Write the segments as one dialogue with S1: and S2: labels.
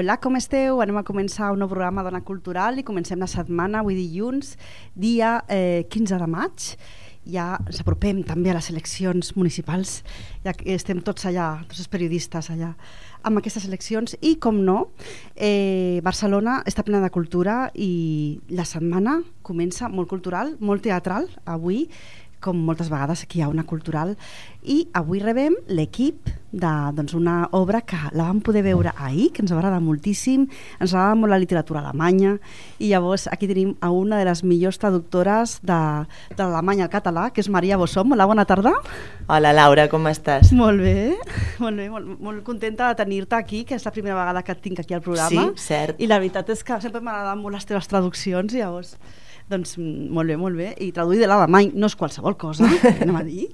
S1: Hola, com esteu? Anem a començar un nou programa d'Ona Cultural i comencem la setmana, avui dilluns, dia eh, 15 de maig. Ja ens apropem també a les eleccions municipals, ja que estem tots allà, tots els periodistes allà, amb aquestes eleccions. I, com no, eh, Barcelona està plena de cultura i la setmana comença molt cultural, molt teatral, avui, com moltes vegades aquí hi ha una cultural i avui rebem l'equip de doncs, una obra que la vam poder veure ahir, que ens va agradar moltíssim ens agrada molt la literatura alemanya i llavors aquí tenim a una de les millors traductores de, de l'alemany al català que és Maria Bossom, hola, bona tarda
S2: Hola Laura, com estàs?
S1: molt bé, molt bé, molt, molt contenta de tenir-te aquí, que és la primera vegada que et tinc aquí al programa
S2: Sí, cert.
S1: i la veritat és que sempre m'agraden molt les teves traduccions i llavors doncs mm, molt bé, molt bé. I traduir de l'alemany no és qualsevol cosa, anem a dir.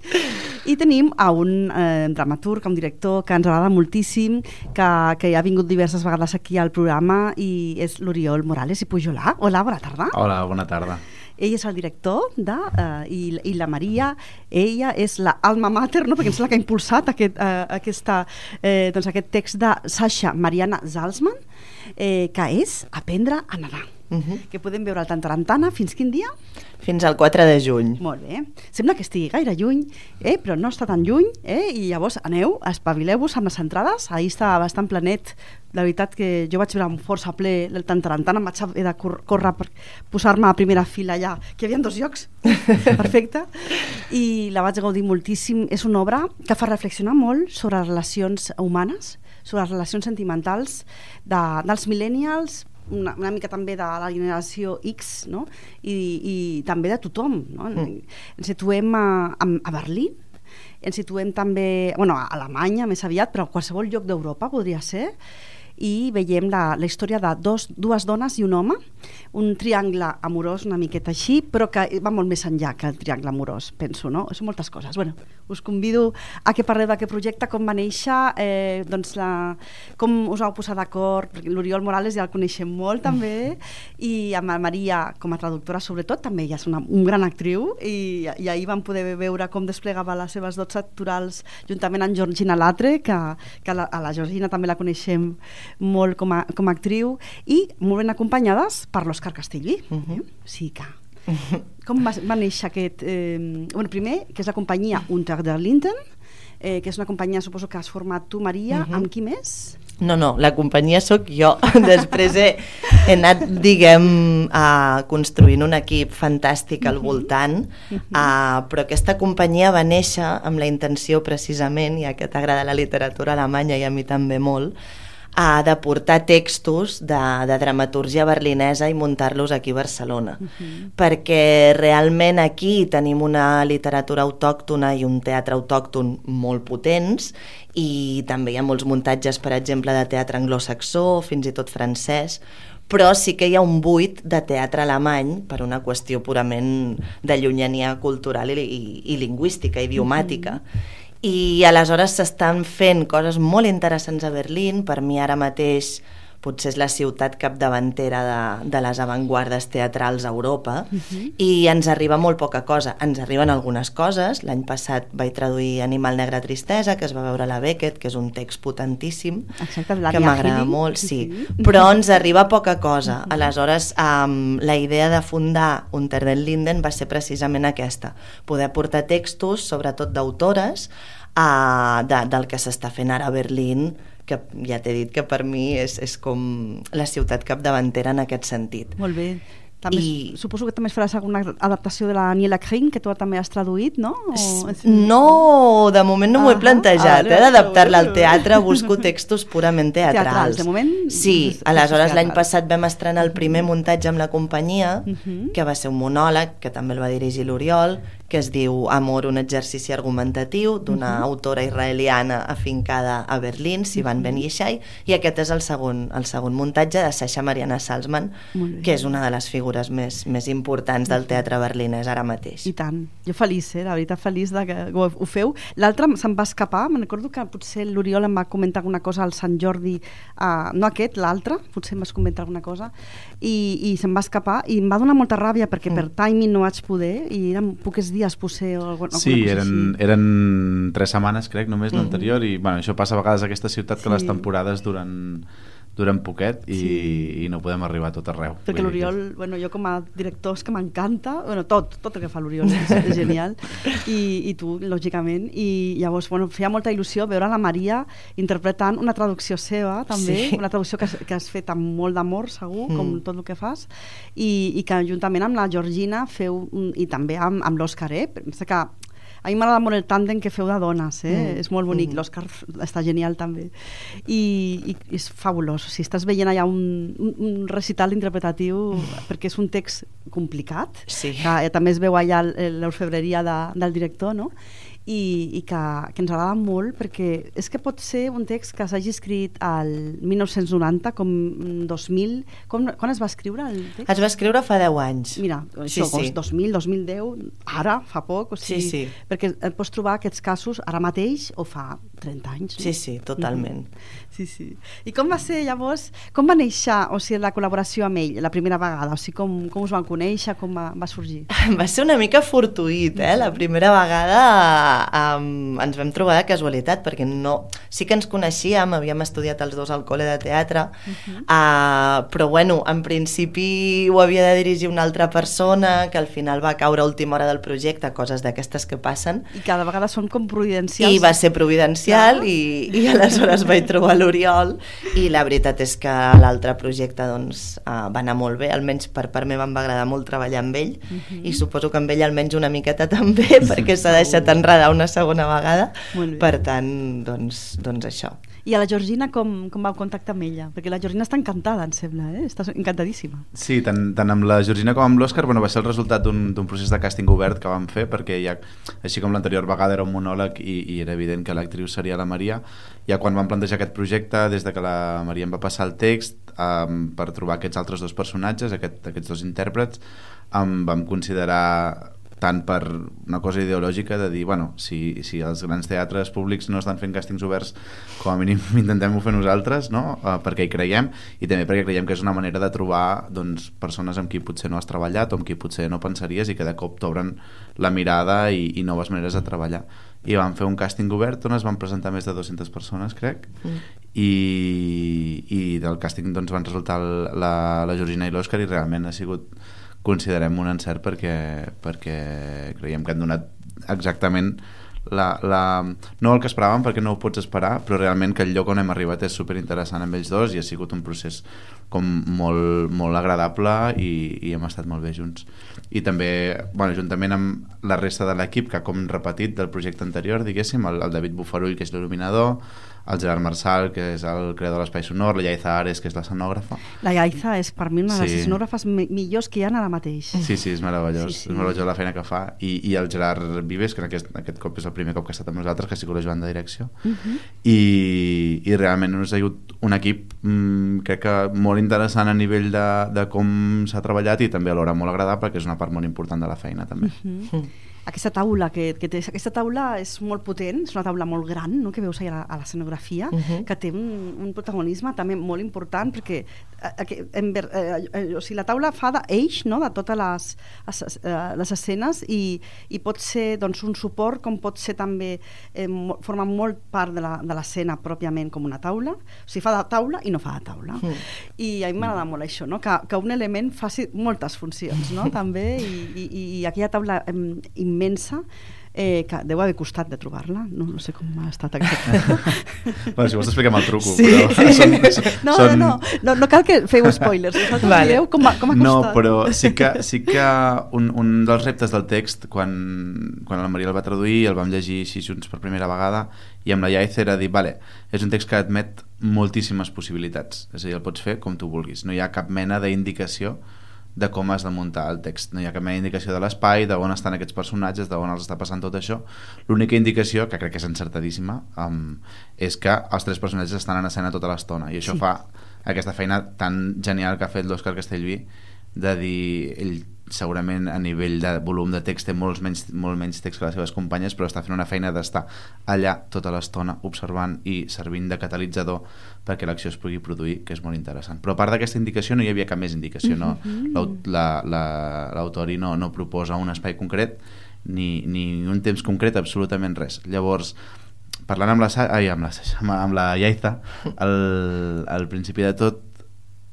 S1: I tenim a un eh, dramaturg, un director que ens agrada moltíssim, que, que ha vingut diverses vegades aquí al programa i és l'Oriol Morales i Pujolà. Hola, bona tarda.
S3: Hola, bona tarda.
S1: Ell és el director de, uh, i, i la Maria, ella és la alma mater, no? perquè em sembla que ha impulsat aquest, uh, aquesta, eh, doncs aquest text de Sasha Mariana Salzman, eh, que és Aprendre a nedar.
S2: Uh -huh.
S1: que podem veure al Tantarantana fins quin dia?
S2: Fins al 4 de juny.
S1: Molt bé. Sembla que estigui gaire lluny, eh? però no està tan lluny, eh? i llavors aneu, espavileu-vos amb les entrades, ahir estava bastant planet, la veritat que jo vaig veure amb força ple el Tantarantana, em vaig haver de cor córrer per posar-me a primera fila allà, que hi havia dos llocs, perfecte, i la vaig gaudir moltíssim. És una obra que fa reflexionar molt sobre les relacions humanes, sobre les relacions sentimentals de, dels millennials, una, una mica també de la generació X no? I, i també de tothom no? mm. ens situem a, a, a Berlín ens situem també bueno, a Alemanya més aviat però a qualsevol lloc d'Europa podria ser i veiem la, la història de dos, dues dones i un home, un triangle amorós una miqueta així, però que va molt més enllà que el triangle amorós, penso, no? Són moltes coses. Bueno, us convido a que parleu d'aquest projecte, com va néixer, eh, doncs la, com us vau posar d'acord, perquè l'Oriol Morales ja el coneixem molt també, i amb la Maria com a traductora sobretot, també ja és una, un gran actriu, i, i ahir vam poder veure com desplegava les seves dots actorals juntament amb Georgina Latre, que, que la, a la Georgina també la coneixem molt com a, com a actriu i molt ben acompanyades per l'Òscar Castellví. Uh -huh. Sí que... Com va, va néixer aquest... Eh, bueno, primer, que és la companyia Unter der Linden, eh, que és una companyia, suposo que has format tu, Maria, uh -huh. amb qui més?
S2: No, no, la companyia sóc jo. Després he, he anat, diguem, uh, construint un equip fantàstic al voltant, uh, però aquesta companyia va néixer amb la intenció precisament, ja que t'agrada la literatura alemanya i a mi també molt, uh, de portar textos de, de dramatúrgia berlinesa i muntar-los aquí a Barcelona. Uh -huh. Perquè realment aquí tenim una literatura autòctona i un teatre autòcton molt potents i també hi ha molts muntatges, per exemple, de teatre anglosaxó, fins i tot francès, però sí que hi ha un buit de teatre alemany per una qüestió purament de llunyania cultural i, i, i lingüística, idiomàtica. Mm -hmm i aleshores s'estan fent coses molt interessants a Berlín, per mi ara mateix potser és la ciutat capdavantera de, de les avantguardes teatrals a Europa uh -huh. i ens arriba molt poca cosa ens arriben algunes coses, l'any passat vaig traduir Animal Negre Tristesa que es va veure a la Beckett, que és un text potentíssim
S1: Exacte,
S2: que m'agrada molt sí. Uh -huh. però ens arriba poca cosa uh -huh. aleshores um, la idea de fundar Unter den Linden va ser precisament aquesta poder portar textos, sobretot d'autores uh, de, del que s'està fent ara a Berlín que ja t'he dit que per mi és, és com la ciutat capdavantera en aquest sentit.
S1: Molt bé. També,
S2: I-.
S1: Suposo que també es farà alguna adaptació de la Niela Kring, que tu també has traduït, no? O...
S2: No, de moment no m'ho he
S1: Ah,
S2: plantejat,
S1: vale,
S2: eh, d'adaptar-la al teatre, busco textos purament teatrals.
S1: Teatrals, de moment,
S2: Sí,
S1: textos
S2: aleshores l'any passat vam estrenar el primer muntatge amb la companyia,
S1: Mhm.
S2: que va ser un monòleg, que també el va dirigir l'Oriol, que es diu Amor, un exercici argumentatiu, d'una autora israeliana afincada a Berlín, Sivan Ben Yishai, i aquest és el segon, el segon muntatge de Sasha Mariana Salzman, que és una de les figures més, més importants del teatre berlinès ara mateix.
S1: I tant. Jo feliç, eh? La veritat, feliç de que ho, ho feu. L'altre se'm va escapar, me'n recordo que potser l'Oriol em va comentar alguna cosa al Sant Jordi, uh, no aquest, l'altre, potser em vas comentar alguna cosa, i, i se'm va escapar, i em va donar molta ràbia perquè per timing no vaig poder, i eren pocs dies potser, o alguna,
S3: Sí,
S1: cosa
S3: eren,
S1: així.
S3: eren tres setmanes, crec, només l'anterior, i bueno, això passa a vegades a aquesta ciutat que
S1: Sí.
S3: les temporades duren, duren poquet i,
S1: Sí.
S3: i no podem arribar a tot arreu.
S1: Perquè l'Oriol, bueno, jo com a director és que m'encanta, bueno, tot, tot el que fa l'Oriol és, és genial, I, i tu, lògicament, i llavors, bueno, feia molta il·lusió veure la Maria interpretant una traducció seva, també,
S2: Sí.
S1: una traducció que, has- que has fet amb molt d'amor, segur,
S2: Mm.
S1: com tot el que fas, i, i que juntament amb la Georgina feu, i també amb, amb l'Òscar, eh? Pensa que a mi m'agrada molt el tàndem que feu de dones, eh?
S2: Mm.
S1: Mm. És molt bonic,
S2: Mm.
S1: mm. l'Òscar està genial també. I, I és fabulós, o sigui, estàs veient allà un, un, un recital interpretatiu perquè és un text complicat,
S2: Sí.
S1: que eh, també es veu allà l'orfebreria de, del director, no? I, i que, que ens agrada molt perquè és que pot ser un text que s'hagi escrit al 1990 com 2000... Com, quan es va escriure el text?
S2: Es va escriure fa 10 anys.
S1: Mira,
S2: Sí,
S1: això,
S2: sí.
S1: doncs 2000, 2010, ara, fa poc, o sigui,
S2: Sí, sí.
S1: perquè et pots trobar aquests casos ara mateix o fa 30 anys. No?
S2: Sí, sí, totalment.
S1: Sí, sí. I com va ser llavors, com va néixer o sigui, la col·laboració amb ell la primera vegada? O sigui, com, com us van conèixer, com va, va sorgir?
S2: Va ser una mica fortuït, eh? La primera vegada um, ens vam trobar de casualitat, perquè no... Sí que ens coneixíem, havíem estudiat els dos al col·le de teatre, uh, però bueno, en principi ho havia de dirigir una altra persona, que al final va caure a última hora del projecte, coses d'aquestes que passen,
S1: I cada vegada són com providencials.
S2: i va ser providencial
S1: Clar.
S2: i, i aleshores vaig trobar l'Oriol i la veritat és que l'altre projecte doncs, uh, va anar molt bé, almenys per part meva em va agradar molt treballar amb ell
S1: Mhm.
S2: i suposo que amb ell almenys una miqueta també perquè s'ha deixat enredar una segona vegada per tant, doncs, doncs això
S1: I a la Georgina com, com vau contactar amb ella? Perquè la Georgina està encantada, em sembla, eh? Està encantadíssima.
S3: Sí, tant, tant amb la Georgina com amb l'Òscar bueno, va ser el resultat d'un d'un procés de càsting obert que vam fer perquè ja, així com l'anterior vegada era un monòleg i, i era evident que l'actriu seria la Maria ja quan vam plantejar aquest projecte des de que la Maria em va passar el text um, per trobar aquests altres dos personatges aquest, aquests dos intèrprets um, vam considerar tant per una cosa ideològica de dir, bueno, si, si els grans teatres públics no estan fent càstings oberts, com a mínim intentem-ho fer nosaltres, no? Uh, perquè hi creiem, i també perquè creiem que és una manera de trobar doncs, persones amb qui potser no has treballat o amb qui potser no pensaries i que de cop t'obren la mirada i, i noves maneres de treballar. I vam fer un càsting obert on es van presentar més de 200 persones, crec,
S2: Mm.
S3: i, i del càsting doncs, van resultar la, la Georgina i l'Òscar i realment ha sigut considerem un encert perquè, perquè creiem que han donat exactament la, la, no el que esperàvem perquè no ho pots esperar, però realment que el lloc on hem arribat és super interessant amb ells dos i ha sigut un procés com molt, molt agradable i, i hem estat molt bé junts. I també, bueno, juntament amb la resta de l'equip que com repetit del projecte anterior, diguéssim, el, el David Bufarull, que és l'il·luminador, el Gerard Marçal, que és el creador de l'Espai Sonor, la Yaiza Ares, que és l'escenògrafa,
S1: La Yaiza és per mi una de les
S3: Sí.
S1: escenògrafes mi- millors que hi ha ara mateix.
S3: Sí, sí, és meravellós.
S1: Sí, sí.
S3: És meravellós la feina que fa. I, i el Gerard Vives, que en aquest, aquest cop és el primer cop que ha estat amb nosaltres, que ha sigut l'ajudant de direcció.
S1: Uh -huh.
S3: I, I realment ens ha sigut un equip, mm, crec que molt interessant a nivell de, de com s'ha treballat i també alhora molt agradable, que és una part molt important de la feina, també.
S2: Mm.
S1: Aquesta taula que, que té, aquesta taula és molt potent, és una taula molt gran, no?, que veus allà a la- a l'escenografia, uh
S2: Mhm.
S1: -huh. que té un, un protagonisme també molt important, perquè eh, eh, en, eh, eh, o sigui, la taula fa d'eix, no?, de totes les, es- eh, les escenes i, i pot ser doncs, un suport, com pot ser també, eh, forma molt part de la- de l'escena pròpiament com una taula, o sigui, fa de taula i no fa de taula.
S2: Mm.
S1: I a mi m'agrada molt això, no? que, que un element faci moltes funcions, no? també, i, i, i aquella taula em, immensa eh, que deu haver costat de trobar-la. No, no sé com ha estat exactament.
S3: bueno, si vols t'expliquem el truco.
S2: Sí,
S3: però
S2: sí.
S3: Són,
S1: No,
S3: són...
S1: no, no, no, no cal que feu spoilers. Vosaltres
S2: Vale.
S1: dieu com, ha- com ha
S3: No,
S1: costat.
S3: però sí que, sí que un, un dels reptes del text, quan, quan la Maria el va traduir, el vam llegir així junts per primera vegada, i amb la Yaiza era dir, vale, és un text que admet moltíssimes possibilitats, és a dir, el pots fer com tu vulguis, no hi ha cap mena d'indicació de com has de muntar el text. No hi ha cap mena d'indicació de l'espai, d'on estan aquests personatges, d'on els està passant tot això. L'única indicació, que crec que és encertadíssima, um, és que els tres personatges estan en escena tota l'estona, i això
S1: Sí.
S3: fa aquesta feina tan genial que ha fet l'Òscar Castellví de dir, ell segurament a nivell de volum de text té molts menys, molt menys text que les seves companyes però està fent una feina d'estar allà tota l'estona observant i servint de catalitzador perquè l'acció es pugui produir que és molt interessant, però a part d'aquesta indicació no hi havia cap més indicació no? L'aut- la- la- l'autori no, no proposa un espai concret ni, ni un temps concret, absolutament res. Llavors parlant amb la, ai, amb la, amb, la Yaiza al, al principi de tot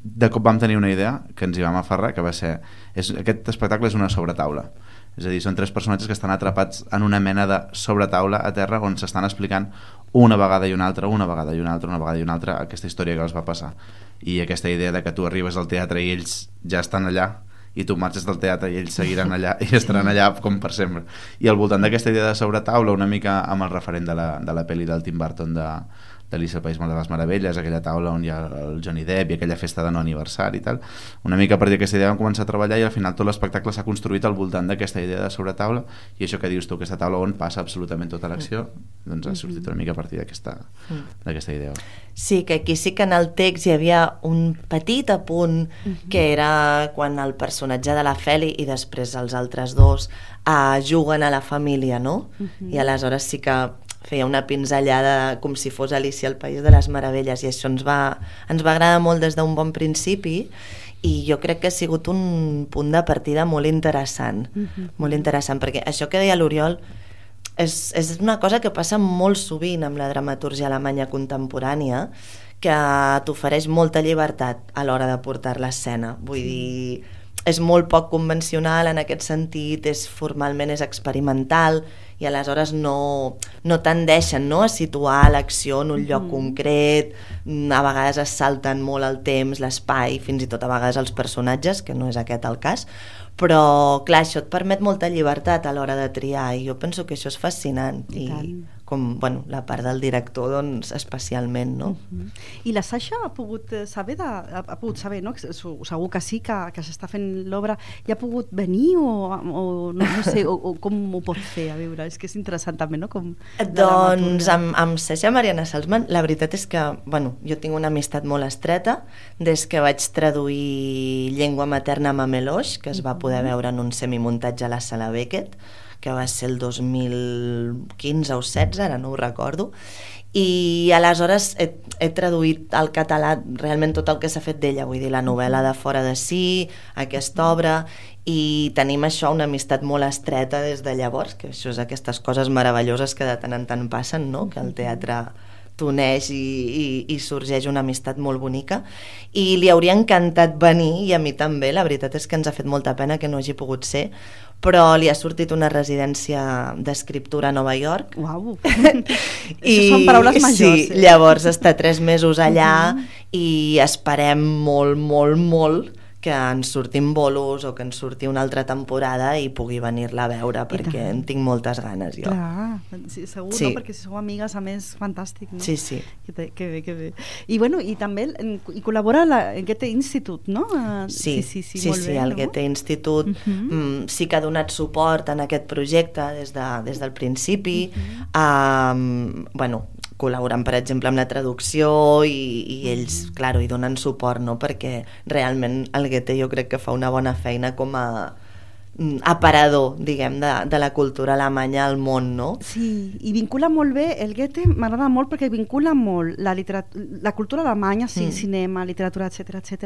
S3: de cop vam tenir una idea que ens hi vam aferrar, que va ser... És, aquest espectacle és una sobretaula. És a dir, són tres personatges que estan atrapats en una mena de sobretaula a terra on s'estan explicant una vegada i una altra, una vegada i una altra, una vegada i una altra aquesta història que els va passar. I aquesta idea de que tu arribes al teatre i ells ja estan allà i tu marxes del teatre i ells seguiran allà i estaran allà com per sempre. I al voltant d'aquesta idea de sobretaula, una mica amb el referent de la, de la pel·li del Tim Burton de, d'Alicia al País de les Meravelles, aquella taula on hi ha el Johnny Depp i aquella festa de no aniversari i tal. Una mica a partir d'aquesta idea vam començar a treballar i al final tot l'espectacle s'ha construït al voltant d'aquesta idea de sobretaula i això que dius tu, aquesta taula on passa absolutament tota l'acció, doncs ha sortit una mica a partir d'aquesta d'aquesta idea.
S2: Sí, que aquí sí que en el text hi havia un petit apunt que era quan el personatge de la Feli i després els altres dos uh, juguen a la família, no? I aleshores sí que feia una pinzellada com si fos Alicia al País de les Meravelles i això ens va, ens va agradar molt des d'un bon principi i jo crec que ha sigut un punt de partida molt interessant, molt interessant, perquè això que deia l'Oriol és, és una cosa que passa molt sovint amb la dramatúrgia alemanya contemporània, que t'ofereix molta llibertat a l'hora de portar-la a escena. Vull dir, és molt poc convencional en aquest sentit, és formalment és experimental i aleshores no, no tendeixen no, a situar l'acció en un lloc concret, a vegades es salten molt el temps, l'espai, fins i tot a vegades els personatges, que no és aquest el cas, però clar, això et permet molta llibertat a l'hora de triar i jo penso que això és fascinant
S1: I
S2: i,
S1: tant.
S2: Com, bueno, la part del director doncs especialment, no?
S1: Mhm. I la Sasha ha pogut eh, saber, de, ha, ha pogut saber no? segur que sí, que, que s'està fent l'obra, i ha pogut venir o, o no, no sé, o, o com ho pot fer, a veure, és que és interessant també, no? Com
S2: Doncs amb, amb Sasha Mariana Salzman la veritat és que, bueno, jo tinc una amistat molt estreta des que vaig traduir Llengua materna a Mameloix, que es va poder veure en un semimuntatge a la Sala Beckett, que va ser el 2015 o 16, ara no ho recordo, i aleshores he, he traduït al català realment tot el que s'ha fet d'ella, vull dir, la novel·la de Fora de Si, aquesta obra, i tenim això, una amistat molt estreta des de llavors, que això és aquestes coses meravelloses que de tant en tant passen, no? que el teatre t'uneix i, i, i sorgeix una amistat molt bonica i li hauria encantat venir i a mi també, la veritat és que ens ha fet molta pena que no hagi pogut ser però li ha sortit una residència d'escriptura a Nova York
S1: Uau! Això són paraules majors.
S2: Sí,
S1: eh?
S2: llavors està tres mesos allà i esperem molt, molt, molt que ens surtin bolos o que ens surti una altra temporada i pugui venir-la a veure perquè
S1: tant.
S2: en tinc moltes ganes jo.
S1: Clar, sí, segur,
S2: Sí.
S1: no? Perquè si sou amigues, a més, fantàstic, no?
S2: Sí, sí.
S1: Que, té, que bé, que bé. I, bueno, i també en, i col·labora la, en Goethe Institut, no? Eh,
S2: Sí,
S1: sí, sí,
S2: sí,
S1: molt
S2: sí
S1: bé,
S2: el
S1: no?
S2: Goethe Institut
S1: Mhm.
S2: mm, sí que ha donat suport en aquest projecte des, de, des del principi.
S1: Mhm.
S2: um, bueno, col·laborant, per exemple, amb la traducció i, i ells,
S1: Mhm.
S2: claro, hi donen suport, no? Perquè realment el Goethe jo crec que fa una bona feina com a mm, aparador, diguem, de, de la cultura alemanya al món, no?
S1: Sí, i vincula molt bé, el Goethe m'agrada molt perquè vincula molt la, la cultura alemanya, sí,
S2: Mm.
S1: cinema, literatura, etc etc,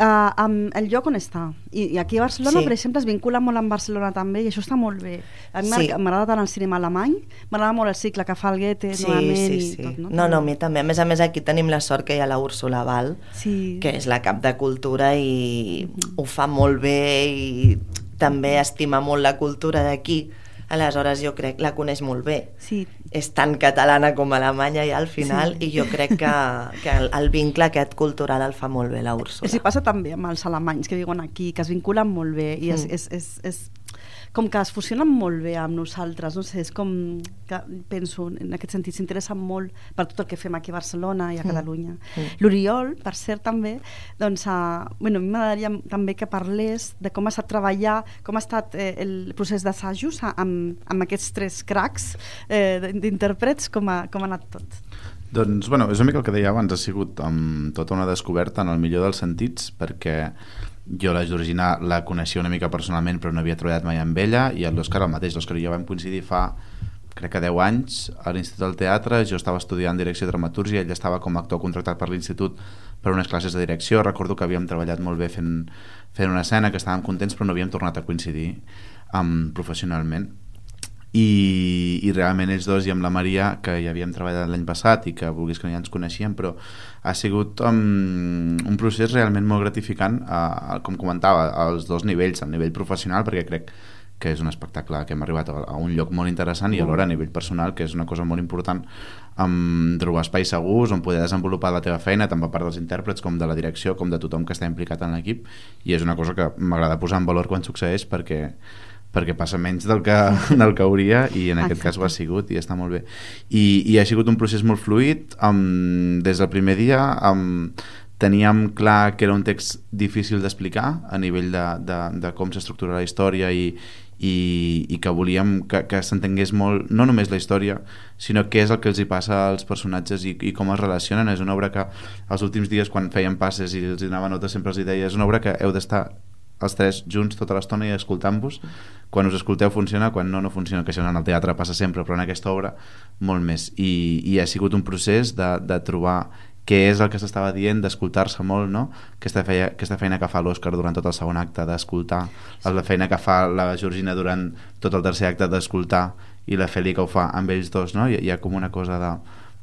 S1: uh, amb el lloc on està. I, I aquí a Barcelona,
S2: Sí.
S1: per exemple, es vincula molt amb Barcelona també, i això està molt bé. A mi
S2: Sí.
S1: m'agrada tant el cinema alemany, m'agrada molt el cicle que fa el Goethe,
S2: Sí,
S1: novament,
S2: sí,
S1: i
S2: sí.
S1: tot, no?
S2: No, no, a mi també. A més a més, aquí tenim la sort que hi ha la Úrsula Val,
S1: Sí.
S2: que és la cap de cultura i
S1: Mhm.
S2: ho fa molt bé i també estima molt la cultura d'aquí Aleshores, jo crec, la coneix molt bé.
S1: Sí,
S2: És tan catalana com alemanya ja al final
S1: Sí.
S2: i jo crec que, que el, el vincle aquest cultural el fa molt bé la Úrsula.
S1: Hi passa també amb els alemanys que viuen aquí, que es vinculen molt bé i és,
S2: Mm.
S1: és, és, és com que es fusionen molt bé amb nosaltres, no sé, és com que penso, en aquest sentit, s'interessen molt per tot el que fem aquí a Barcelona i a
S2: Mm.
S1: Catalunya.
S2: Mm.
S1: L'Oriol, per cert, també, doncs, uh, bueno, a mi m'agradaria també que parlés de com ha estat treballar, com ha estat eh, el procés d'assajos a- amb, amb aquests tres cracs eh, d'intèrprets, com, ha, com ha anat tot.
S3: Doncs, bueno, és una mica el que deia abans, ha sigut um, tota una descoberta en el millor dels sentits, perquè jo la Georgina la coneixia una mica personalment, però no havia treballat mai amb ella, i l'Òscar el mateix. L'Òscar i jo vam coincidir fa, crec que 10 anys, a l'Institut del Teatre, jo estava estudiant Direcció i Dramatúrgia, ell estava com a actor contractat per l'Institut per unes classes de direcció, recordo que havíem treballat molt bé fent, fent una escena, que estàvem contents, però no havíem tornat a coincidir um, professionalment i, i realment ells dos i amb la Maria que ja havíem treballat l'any passat i que vulguis que no ja ens coneixíem però ha sigut um, un procés realment molt gratificant uh, com comentava, als dos nivells al nivell professional perquè crec que és un espectacle que hem arribat a, a un lloc molt interessant i alhora a nivell personal que és una cosa molt important um, trobar espais segurs on poder desenvolupar la teva feina tant per part dels intèrprets com de la direcció com de tothom que està implicat en l'equip i és una cosa que m'agrada posar en valor quan succeeix perquè perquè passa menys del que, del que hauria i en aquest cas ho ha sigut i està molt bé i, i ha sigut un procés molt fluid um, des del primer dia um, teníem clar que era un text difícil d'explicar a nivell de, de, de com s'estructura la història i, i, i que volíem que, que s'entengués molt, no només la història, sinó què és el que els hi passa als personatges i, i com es relacionen. És una obra que els últims dies, quan feien passes i els donava notes, sempre els hi deia és una obra que heu d'estar els tres junts tota l'estona i escoltant-vos. Quan us escolteu funciona, quan no, no funciona que això en el teatre passa sempre, però en aquesta obra molt més, i, i ha sigut un procés de, de trobar què és el que s'estava dient, d'escoltar-se molt, no? Aquesta, feia, aquesta feina que fa l'Òscar durant tot el segon acte, d'escoltar, la feina que fa la Georgina durant tot el tercer acte, d'escoltar, i la Feli que ho fa amb ells dos, no? Hi, hi ha com una cosa de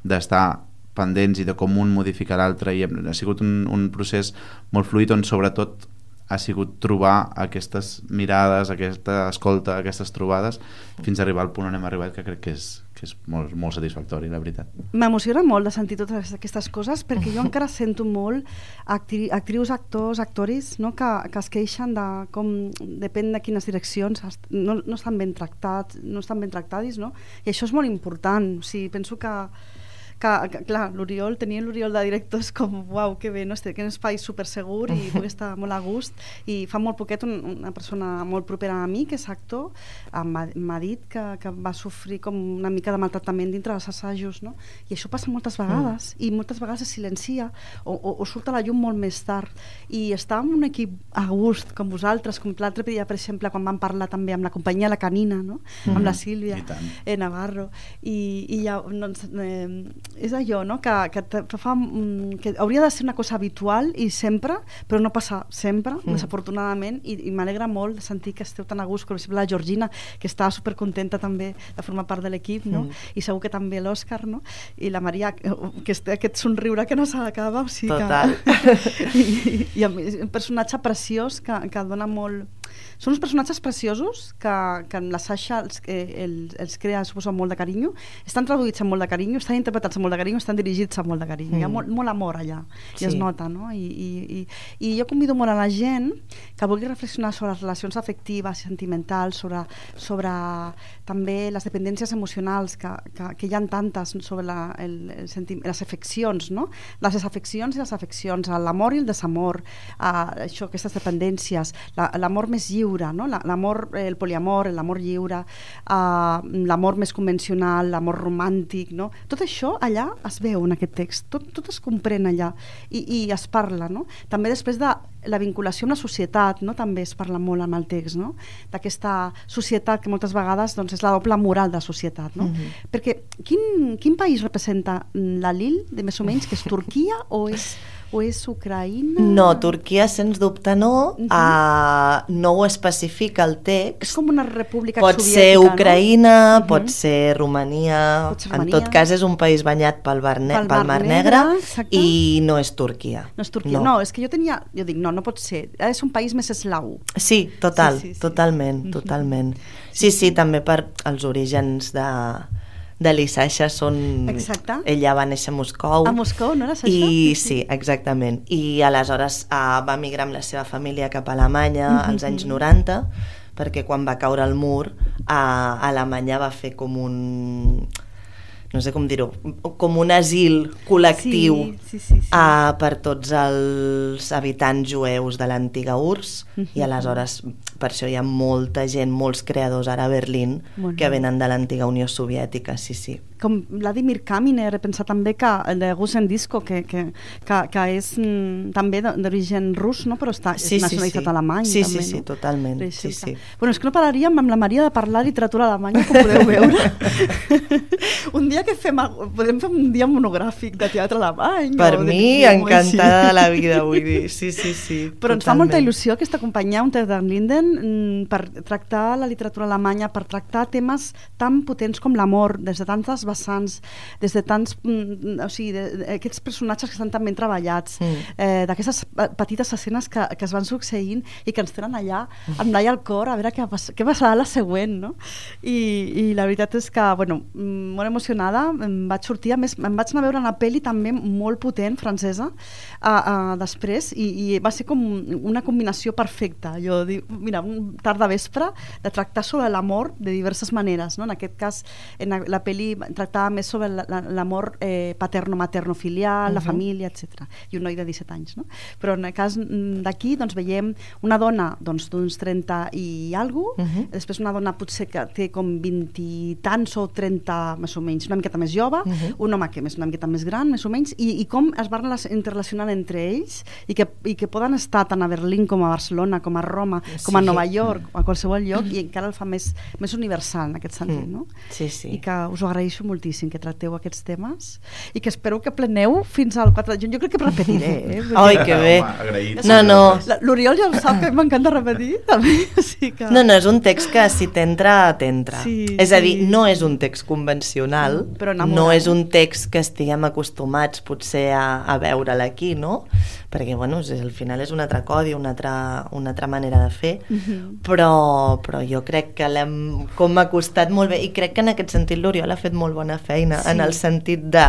S3: d'estar pendents i de com un modifica l'altre. I ha sigut un, un procés molt fluid on sobretot ha sigut trobar aquestes mirades, aquesta escolta, aquestes trobades, fins a arribar al punt on hem arribat, que crec que és, que és molt, molt satisfactori, la veritat.
S1: M'emociona molt de sentir totes aquestes coses perquè jo encara sento molt actri actrius, actors, actoris no? que, que es queixen de com depèn de quines direccions no, no estan ben tractats, no estan ben tractadis, no? I això és molt important. O sigui, penso que que, que clar, l'Oriol, tenir l'Oriol de director és com, uau, que bé, no? Estic en un espai super segur i puc estar molt a gust i fa molt poquet un, una persona molt propera a mi, que és actor, eh, m'ha dit que, que va sofrir com una mica de maltractament dintre dels assajos, no? I això passa moltes vegades, mm. i moltes vegades es silencia o, o, o surt a la llum molt més tard. I estar amb un equip a gust, com vosaltres, com l'altre dia, per exemple, quan vam parlar també amb la companyia La Canina, no? Mm. amb la Sílvia
S3: I tant.
S1: eh, Navarro, i, i ja, doncs, eh, és allò, no?, que, que, te, fa, mm, que hauria de ser una cosa habitual i sempre, però no passa sempre, mm. desafortunadament, i, i m'alegra molt sentir que esteu tan a gust, com la Georgina, que està supercontenta també de formar part de l'equip, no?
S2: Mm.
S1: I segur que també l'Òscar, no? I la Maria, que, que té aquest somriure que no s'acaba, o sigui
S2: Total.
S1: que... I, i és un personatge preciós que, que dona molt... Són uns personatges preciosos que, que la Sasha els, eh, els, els crea, suposo, amb molt de carinyo. Estan traduïts amb molt de carinyo, estan interpretats amb molt de carinyo, estan dirigits amb molt de carinyo. Mm. Hi ha
S2: Mm.
S1: molt, molt amor allà, i
S2: Sí.
S1: es nota, no? I, i, i, I jo convido molt a la gent que vulgui reflexionar sobre les relacions afectives i sentimentals, sobre, sobre també les dependències emocionals, que, que, que hi ha tantes sobre la, el, el senti les afeccions, no? Les desafeccions i les afeccions, l'amor i el desamor, uh, això, aquestes dependències, la- l'amor més lliure, no? La- l'amor, eh, el poliamor, l'amor lliure, uh, l'amor més convencional, l'amor romàntic, no? Tot això allà es veu en aquest text, tot, tot es comprèn allà i, i es parla, no? També després de la vinculació amb la societat, no? també es parla molt amb el text, no? d'aquesta societat que moltes vegades doncs, és la doble moral de la societat. No?
S2: Mhm.
S1: Perquè quin, quin país representa la Lil, de més o menys, que és Turquia o és, o és Ucraïna?
S2: No, Turquia, sens dubte no.
S1: Mhm.
S2: uh, no ho especifica el
S1: És
S2: text.
S1: com una república
S2: Pot
S1: soviètica,
S2: ser Ucraïna,
S1: Mhm.
S2: pot ser Romania...
S1: Pot ser
S2: En
S1: Romania.
S2: tot cas, és un país banyat pel, Bar ne
S1: Pel
S2: pel
S1: Mar Negre,
S2: Negre, i no és Turquia.
S1: No és Turquia, no. no, és que jo tenia... Jo dic, no, no pot ser. És un país més eslau.
S2: Sí, total,
S1: Sí, sí, sí.
S2: totalment,
S1: Mhm.
S2: totalment. Sí, sí, també per els orígens de, de l'Isaixa són...
S1: Exacte.
S2: Ella va néixer a Moscou.
S1: A Moscou, no era Sasha?
S2: I sí, exactament. I aleshores uh, va migrar amb la seva família cap a Alemanya
S1: Mhm.
S2: als anys 90, perquè quan va caure el mur, a Alemanya va fer com un no sé com dir-ho, com un asil col·lectiu
S1: Sí, sí, sí, sí.
S2: uh, per tots els habitants jueus de l'antiga URSS
S1: Mhm.
S2: i aleshores per això hi ha molta gent, molts creadors ara a Berlín
S1: Molt
S2: que venen de l'antiga Unió Soviètica, sí, sí.
S1: Com Vladimir Kaminer, he pensat també que el de Gusen Disco, que, que, que, que és mm, també d'origen rus, no? però està és
S2: Sí, sí,
S1: nacionalitzat
S2: sí.
S1: alemany.
S2: Sí,
S1: també,
S2: sí, sí,
S1: no?
S2: totalment,
S1: Per
S2: sí, sí.
S1: Bueno, és que no pararíem amb la Maria de parlar literatura alemanya, com podeu veure. un dia que fem... Podem fer un dia monogràfic de teatre alemany.
S2: Per
S1: o de
S2: mi,
S1: així.
S2: encantada de la vida, vull dir, sí, sí, sí.
S1: Però ens fa molta
S2: totalment.
S1: il·lusió aquesta companyia Unter den Linden mm, per tractar la literatura alemanya, per tractar temes tan potents com l'amor, des de tantes vessants, des de tants... Mm, o sigui, de, de, aquests personatges que estan tan ben treballats,
S2: Mm.
S1: eh, d'aquestes pe- petites escenes que, que es van succeint i que ens tenen allà, amb l'all al cor, a veure què, què passarà la següent, no? I, I la veritat és que, bueno, mm, molt emocionada, em vaig sortir, a més, em vaig anar a veure una pel·li també molt potent, francesa, uh, uh, després, i, i va ser com una combinació perfecta. Jo dic, mira, un tard de vespre, de tractar sobre l'amor de diverses maneres, no? En aquest cas, en la, la pel·li tractava més sobre la- la- l'amor eh, paterno-materno-filial, la
S2: Mhm.
S1: família, etc. I un noi de 17 anys, no? Però en el cas mm, d'aquí, doncs, veiem una dona doncs, d'uns 30 i alguna
S2: Mhm.
S1: després una dona potser que té com 20 i tants o 30, més o menys, una miqueta més jove,
S2: Mhm.
S1: un home que és una miqueta més gran, més o menys, i, i com es van relac- interrelacionant entre ells i que, i que poden estar tant a Berlín com a Barcelona, com a Roma, com a
S2: Sí.
S1: Nova York, a qualsevol lloc, i encara el fa més, més universal en aquest sentit,
S2: Mm.
S1: no?
S2: Sí, sí.
S1: I que us ho agraeixo moltíssim que tracteu aquests temes i que espero que pleneu fins al 4 de juny. Jo crec que repetiré, eh?
S2: Ai, que bé.
S3: Home.
S2: No, no.
S1: L'Oriol ja ho sap, que m'encanta repetir, també. Sigui que...
S2: No, no, és un text que si t'entra, t'entra.
S1: Sí,
S2: és a dir,
S1: sí.
S2: no és un text convencional,
S1: Mm, però enamorant.
S2: no és un text que estiguem acostumats potser a, a veure'l aquí, no? Perquè, bueno, és, al final és un altre codi, una altra, una altra manera de fer,
S1: Mhm.
S2: però, però jo crec que l'hem com m'ha costat molt bé i crec que en aquest sentit l'Oriol ha fet molt bona feina,
S1: Sí.
S2: en el sentit de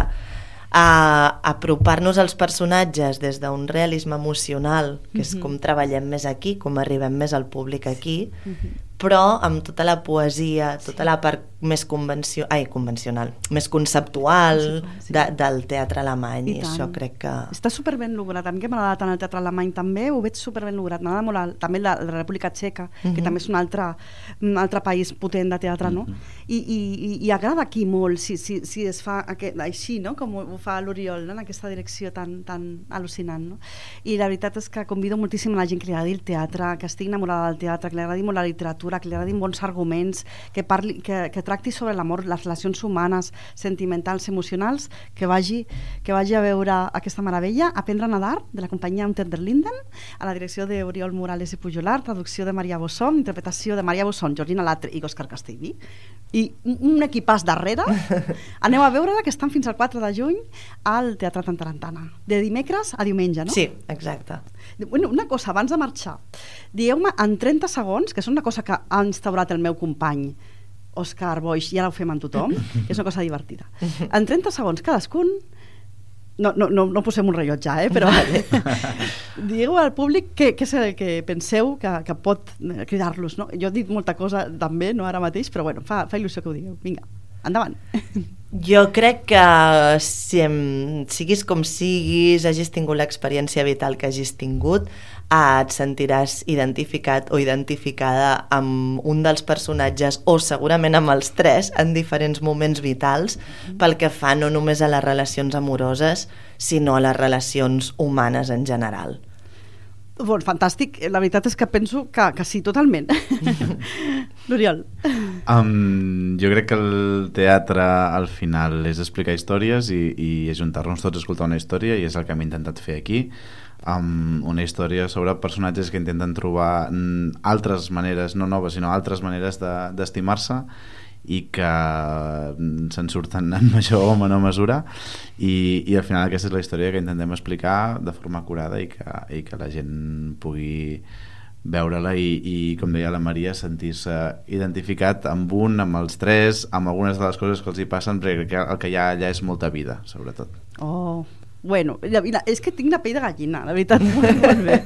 S2: a apropar-nos als personatges des d'un realisme emocional, que és
S1: Mhm.
S2: com treballem més aquí, com arribem més al públic aquí,
S1: Mhm.
S2: Però amb tota la poesia, tota la part més convencio... Ai, convencional, més conceptual
S1: sí.
S2: de, del teatre alemany, i,
S1: I
S2: això crec que...
S1: Està superben lograt. A mi que m'agrada tant el teatre alemany també, ho veig superben lograt. M'agrada molt el, també la, la República Txeca, que
S2: Mhm.
S1: també és un altre, un altre país potent de teatre, no? I, i, i, i agrada aquí molt si, si, si es fa aquest, així, no? Com ho, ho fa l'Oriol, no? en aquesta direcció tan, tan al·lucinant. No? I la veritat és que convido moltíssim a la gent que li agradi el teatre, que estigui enamorada del teatre, que li agradi molt la literatura, que li agradin bons arguments, que, parli, que, que tracti sobre l'amor, les relacions humanes, sentimentals, emocionals, que vagi, que vagi a veure aquesta meravella, Aprendre a nedar, de la companyia Unter der Linden, a la direcció d'Oriol Morales i Pujolar, traducció de Maria Bosson, interpretació de Maria Bosson, Georgina Latre i Òscar Castellví, i un un equipàs darrere. Aneu a veure-la, que estan fins al 4 de juny al Teatre Tantarantana. De dimecres a diumenge, no?
S2: Sí, exacte.
S1: Bueno, una cosa, abans de marxar, dieu-me en 30 segons, que és una cosa que ha instaurat el meu company, Òscar Boix, i ara ho fem amb tothom, que és una cosa divertida. En 30 segons cadascun, no, no, no, no posem un rellotge, eh, però vale. digueu al públic què, què és el que penseu que, que pot cridar-los. No? Jo he dit molta cosa també, no ara mateix, però bueno, fa, fa il·lusió que ho digueu. Vinga, endavant.
S2: Jo crec que si em, siguis com siguis, hagis tingut l'experiència vital que hagis tingut, eh, et sentiràs identificat o identificada amb un dels personatges o segurament amb els tres en diferents moments vitals pel que fa no només a les relacions amoroses sinó a les relacions humanes en general.
S1: Bon, fantàstic. La veritat és que penso que, que sí, totalment. L'Oriol.
S3: Um, jo crec que el teatre al final és explicar històries i, i ajuntar-nos tots a escoltar una història i és el que hem intentat fer aquí amb una història sobre personatges que intenten trobar mm, altres maneres, no noves, sinó altres maneres d'estimar-se de, i que mm, se'n surten en major o menor mesura i, i al final aquesta és la història que intentem explicar de forma curada i que, i que la gent pugui veure-la i, i, com deia la Maria, sentir-se identificat amb un, amb els tres, amb algunes de les coses que els hi passen, perquè el que hi ha allà és molta vida, sobretot.
S1: Oh, Bueno, la, la, és que tinc la pell de gallina, la veritat, molt, molt bé.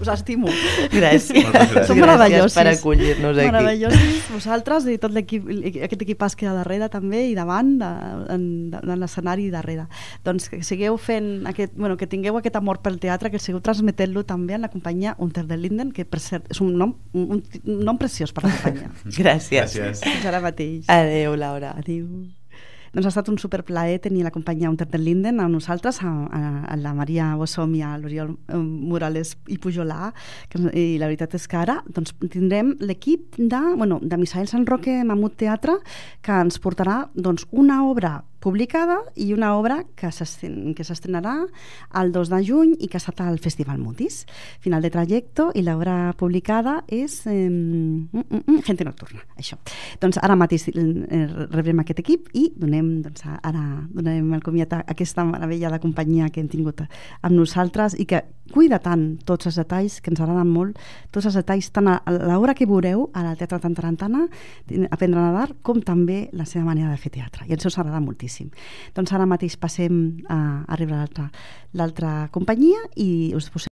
S1: Us estimo.
S2: Gràcies.
S3: gràcies.
S1: Som meravellosos.
S2: per acollir-nos aquí.
S1: Meravellosos, vosaltres i tot l'equip, aquest equipàs que hi ha darrere també i davant, de, en, de, de l'escenari darrere. Doncs que sigueu fent aquest, bueno, que tingueu aquest amor pel teatre, que seguiu transmetent-lo també en la companyia Unter den Linden, que per cert és un nom, un, un nom preciós per la companyia.
S2: Gràcies.
S3: Gràcies.
S1: Fins ara mateix.
S2: Adéu, Laura.
S1: Adéu. Doncs ha estat un superplaer tenir la companyia Unter den Linden amb nosaltres, a, a, a la Maria Bossom i a l'Oriol eh, Morales i Pujolà, que, i la veritat és que ara doncs, tindrem l'equip de, bueno, de Misael Sant Roque Mamut Teatre que ens portarà doncs, una obra publicada i una obra que s'estrenarà el 2 de juny i que ha estat al Festival Mutis. Final de trajecto i l'obra publicada és eh, Gente Nocturna, això. Doncs ara mateix eh, rebrem aquest equip i donem, doncs, ara donem el comiat a aquesta meravella de companyia que hem tingut amb nosaltres i que cuida tant tots els detalls que ens agraden molt, tots els detalls tant a l'hora que veureu al Teatre Tantarantana aprendre a nedar com també la seva manera de fer teatre i ens us agrada moltíssim. Doncs ara mateix passem a, a rebre l'altra companyia i us posem